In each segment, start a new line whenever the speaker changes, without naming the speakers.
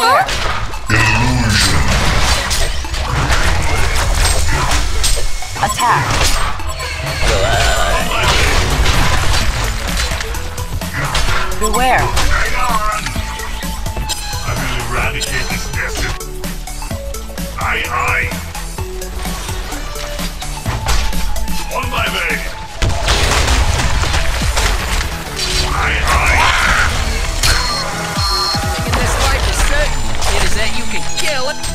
Illusion.
Attack. Beware.
I will eradicate this desert. Aye, aye. On my way.
that you can kill it.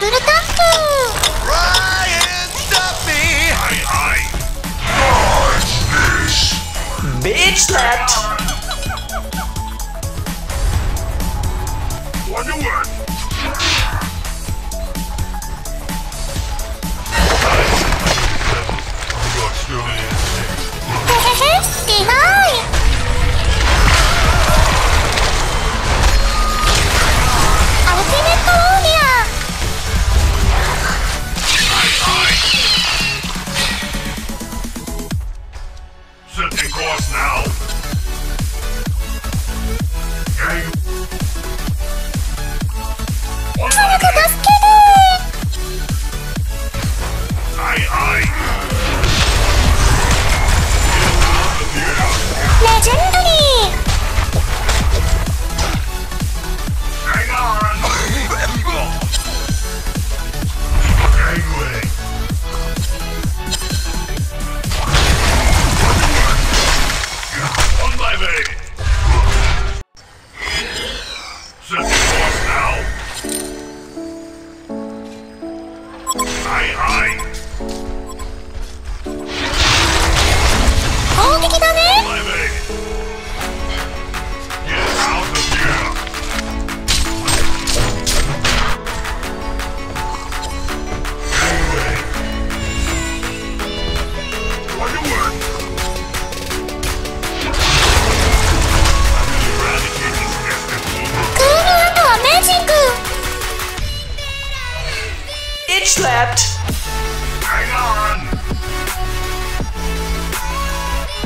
Ryan, stop me!
I,
I,
Bitch slapped!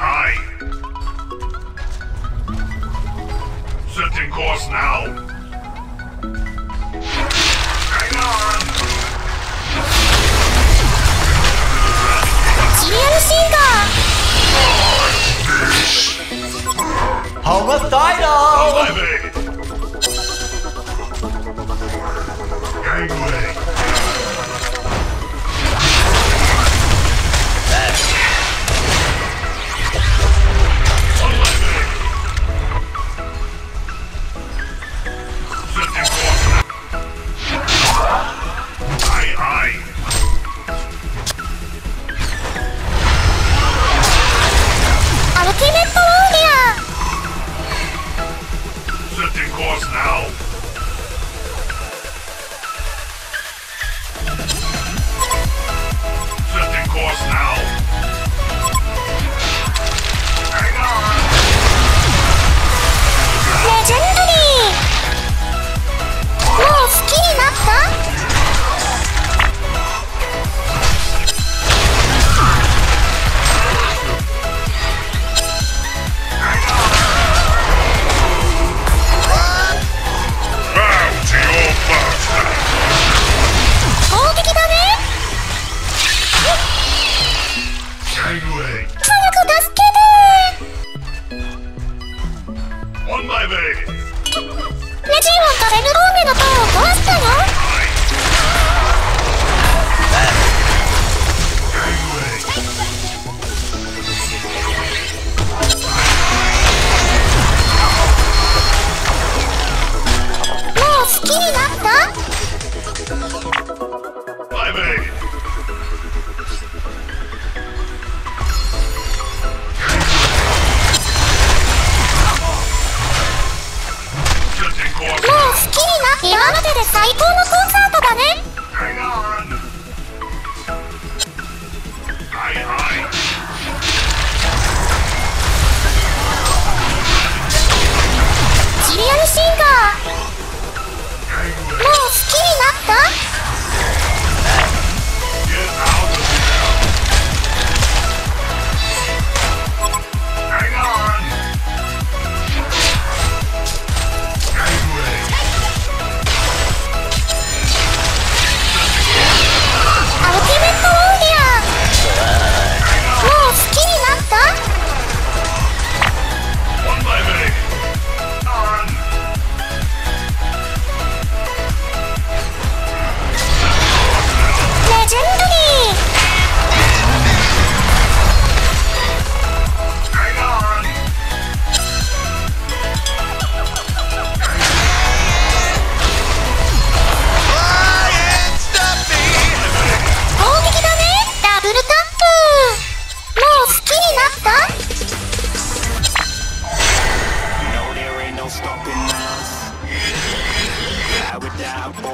Aye. Setting course now. Hang on.
シリ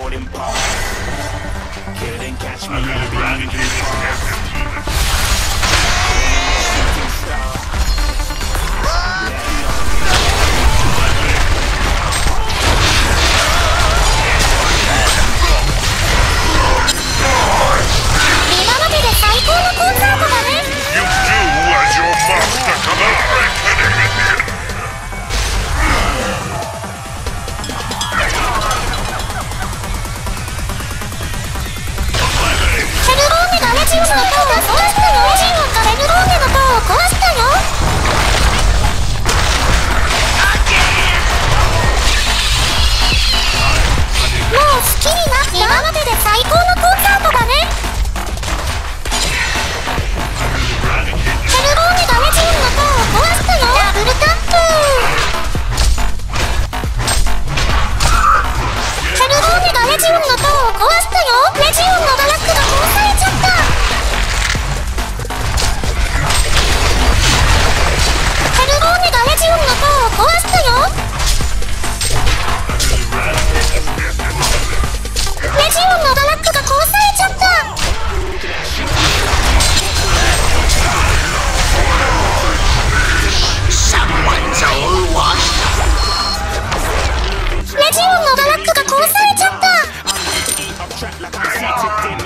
falling apart. Couldn't catch me. I'm gonna 今までで最高のコンサート
Saturday